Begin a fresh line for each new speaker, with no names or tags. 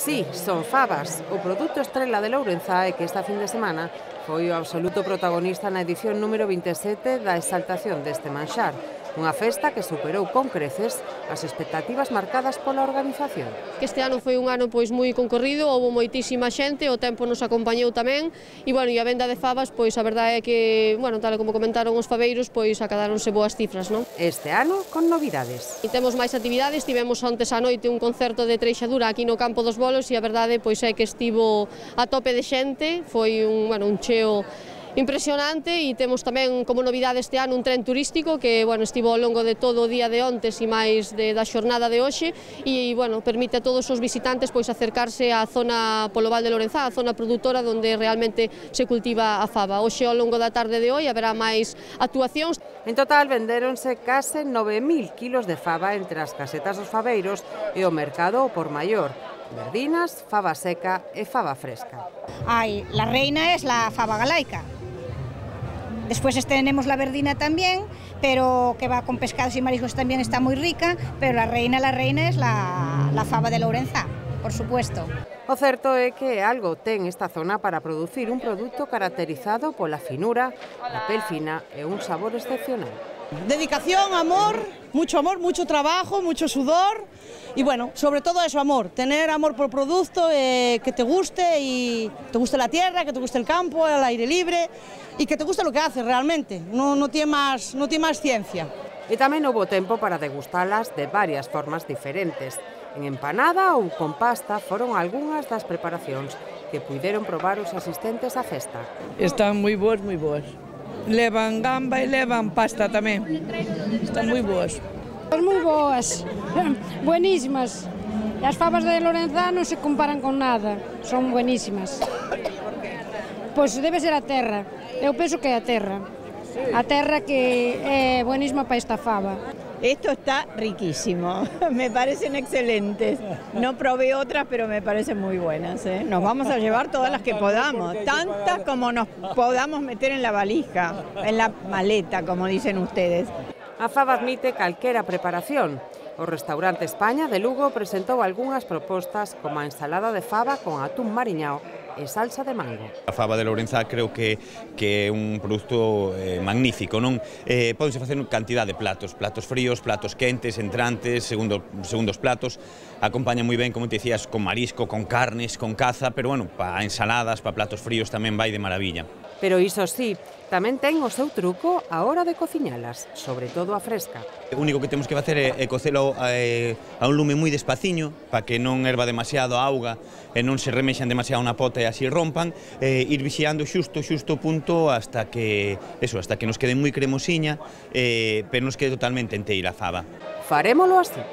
Sí, son fabas. O produto estrela de Lourenza é que esta fin de semana foi o absoluto protagonista na edición número 27 da exaltación deste manxar. Unha festa que superou con creces as expectativas marcadas pola organización.
Este ano foi un ano pois moi concorrido, houve moitísima xente, o tempo nos acompañou tamén, e bueno, e a venda de favas, pois a verdade é que, bueno, tal como comentaron os faveiros, pois acadáronse boas cifras, non?
Este ano con novidades.
E temos máis actividades, tivemos antes a noite un concerto de treixadura aquí no Campo dos Bolos e a verdade pois é que estivo a tope de xente, foi un, bueno, un cheo impresionante e temos tamén como novidade este ano un tren turístico que bueno, estivo ao longo de todo o día de ontes e máis de, da xornada de hoxe e bueno, permite a todos os visitantes pois acercarse á zona polo Val de Lorenzá, a zona produtora onde realmente se cultiva a fava. Hoxe ao longo da tarde de hoxe haberá máis actuacións.
En total venderonse case 9.000 kilos de fava entre as casetas dos faveiros e o mercado por maior verdinas, fava seca e fava fresca.
Ai, la reina es la fava galaica, Después tenemos la verdina también, pero que va con pescados y mariscos también está muy rica, pero la reina, la reina es la, la fava de Lourenza, por supuesto.
O certo é que algo ten esta zona para producir un produto caracterizado pola finura, a pel fina e un sabor excepcional.
Dedicación, amor, mucho amor, mucho trabajo, mucho sudor y bueno, sobre todo eso, amor, tener amor por producto, eh, que te guste y te guste la tierra, que te guste el campo, el aire libre y que te guste lo que haces realmente, no, no, tiene, más, no tiene más ciencia.
E tamén houbo tempo para degustalas de varias formas diferentes. En empanada ou con pasta foron algunhas das preparacións que puideron probar os asistentes á festa.
Están moi boas, moi boas levan gamba e levan pasta tamén. Están moi boas.
Están moi boas, buenísimas. E as fabas de Lorenzá non se comparan con nada, son buenísimas. Pois debe ser a terra, eu penso que é a terra. A terra que é buenísima para esta fava.
Esto está riquísimo, me parecen excelentes. No probé otras, pero me parecen muy buenas. ¿eh? Nos vamos a llevar todas las que podamos, tantas como nos podamos meter en la valija, en la maleta, como dicen ustedes.
A fava admite calquera preparación. O restaurante España de Lugo presentou algunhas propostas como a ensalada de fava con atún mariñao e salsa de mango.
A fava de Lourenza creo que que é un produto eh, magnífico, non? Eh, podense facer cantidad de platos, platos fríos, platos quentes, entrantes, segundo, segundos platos, acompaña moi ben, como te dicías, con marisco, con carnes, con caza, pero bueno, para ensaladas, para platos fríos tamén vai de maravilla.
Pero iso sí, tamén ten o seu truco a hora de cociñalas, sobre todo a fresca.
O único que temos que facer é, é cocelo a, a un lume moi despaciño, para que non erva demasiado a auga e non se remexan demasiado na pota e así rompan, e ir vixiando xusto, xusto punto hasta que, eso, hasta que nos quede moi cremosiña, e, pero nos quede totalmente enteira a fava.
Farémolo así.